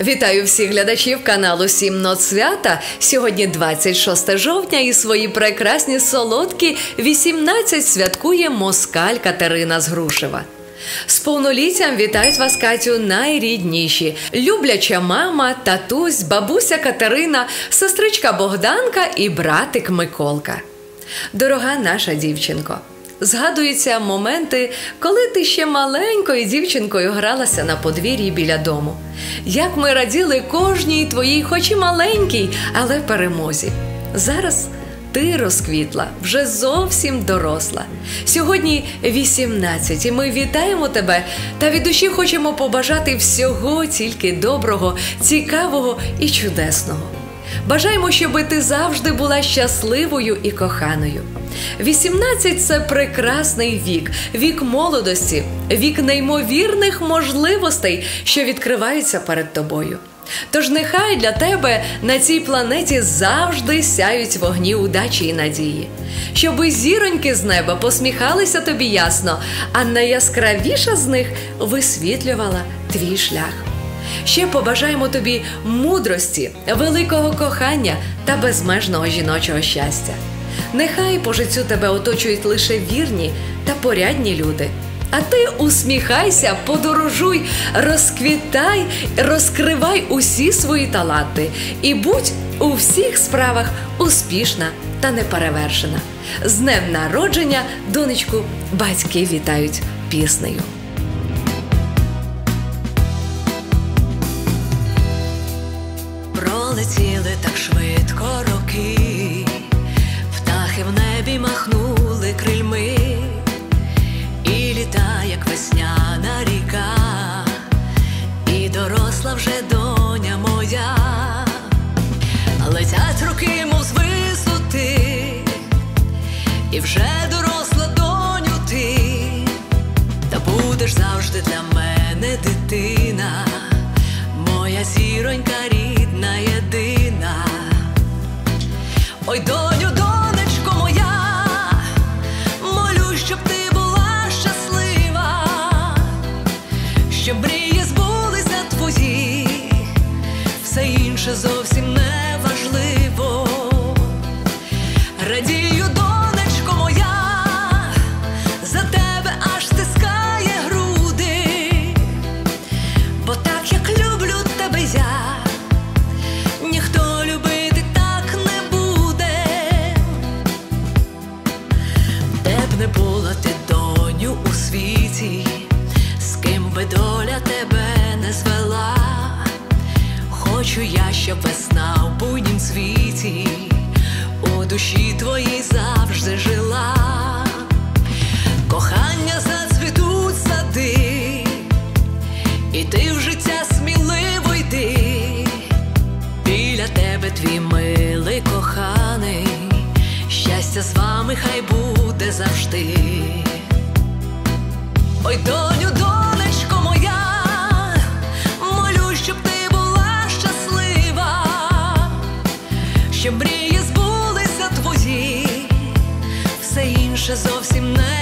Вітаю всіх глядачів каналу Сім Нот Свята. Сьогодні 26 жовтня і свої прекрасні солодкі 18 святкує Москаль Катерина з Грушева. З повноліттям вітають вас Катю найрідніші, любляча мама, татусь, бабуся Катерина, сестричка Богданка і братик Миколка. Дорога наша дівчинко. Згадуються моменти, коли ти ще маленькою дівчинкою гралася на подвір'ї біля дому. Як ми раділи кожній твоїй, хоч і маленькій, але перемозі. Зараз ти розквітла, вже зовсім доросла. Сьогодні 18, і ми вітаємо тебе та від душі хочемо побажати всього тільки доброго, цікавого і чудесного. Бажаємо, щоб ти завжди була щасливою і коханою. 18 – це прекрасний вік, вік молодості, вік неймовірних можливостей, що відкриваються перед тобою. Тож нехай для тебе на цій планеті завжди сяють вогні удачі і надії, щоби зіроньки з неба посміхалися тобі ясно, а найяскравіша з них висвітлювала твій шлях. Ще побажаємо тобі мудрості, великого кохання та безмежного жіночого щастя. Нехай по життю тебе оточують лише вірні та порядні люди. А ти усміхайся, подорожуй, розквітай, розкривай усі свої таланти і будь у всіх справах успішна та неперевершена. З днем народження, донечку, батьки вітають піснею. Пролетіли так швидко роки, птахи в небі махнули крильми, і літа, як весняна ріка, і доросла вже доня моя, летять роки, мов з висоти, і вже доросла доню ти, та будеш завжди для мене дитина, моя зіронька рідна Ой, доню, хочу я, щоб весна в буднім світі, у душі твоїй завжди жила, кохання зацвітуть сади, і ти в життя сміливо йди, біля тебе твій милий коханий, щастя з вами хай буде завжди. Ой, доню, доню. щоб мрії збулися твої, все інше зовсім не.